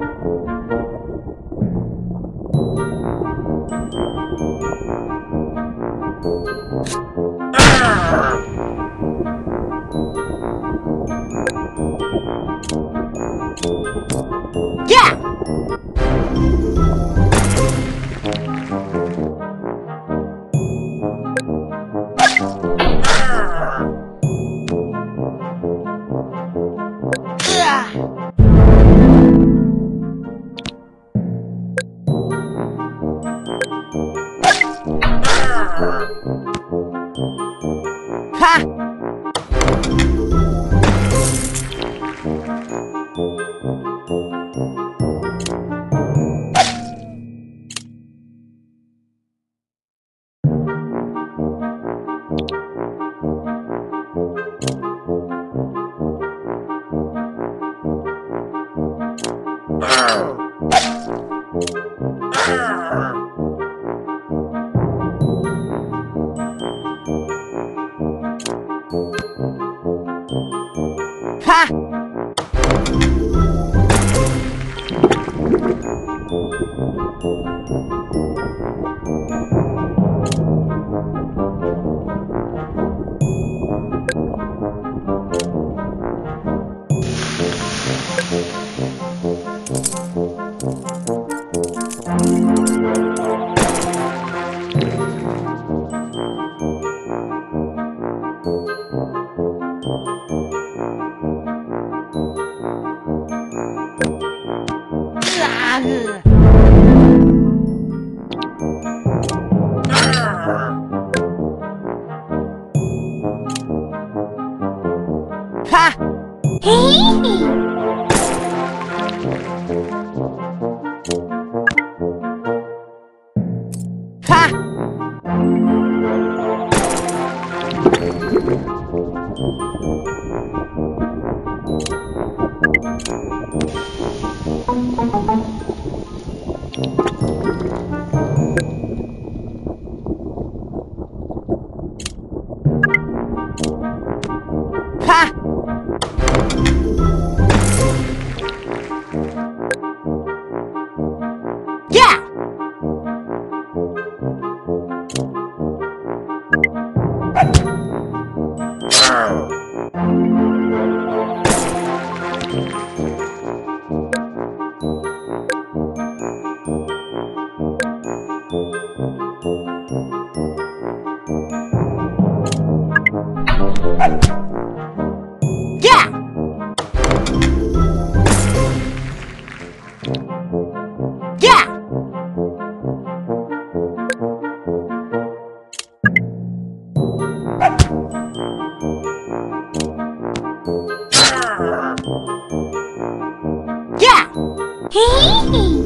Ah! 看。Là さ。へいはっ Yeah! Hey!